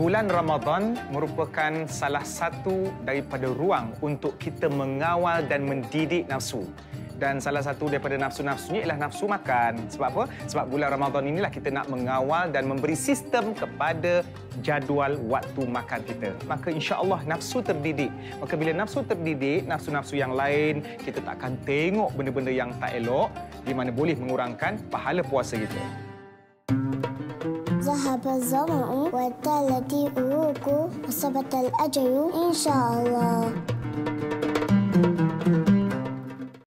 Bulan Ramadan merupakan salah satu daripada ruang untuk kita mengawal dan mendidik nafsu. Dan salah satu daripada nafsu-nafsunya ialah nafsu makan. Sebab apa? Sebab bulan Ramadan inilah kita nak mengawal dan memberi sistem kepada jadual waktu makan kita. Maka insya-Allah nafsu terdidik. Maka bila nafsu terdidik, nafsu-nafsu yang lain kita tak akan tengok benda-benda yang tak elok di mana boleh mengurangkan pahala puasa kita. ذهب الظمأ وابتلت الأروق وثبت الأجر إن شاء الله.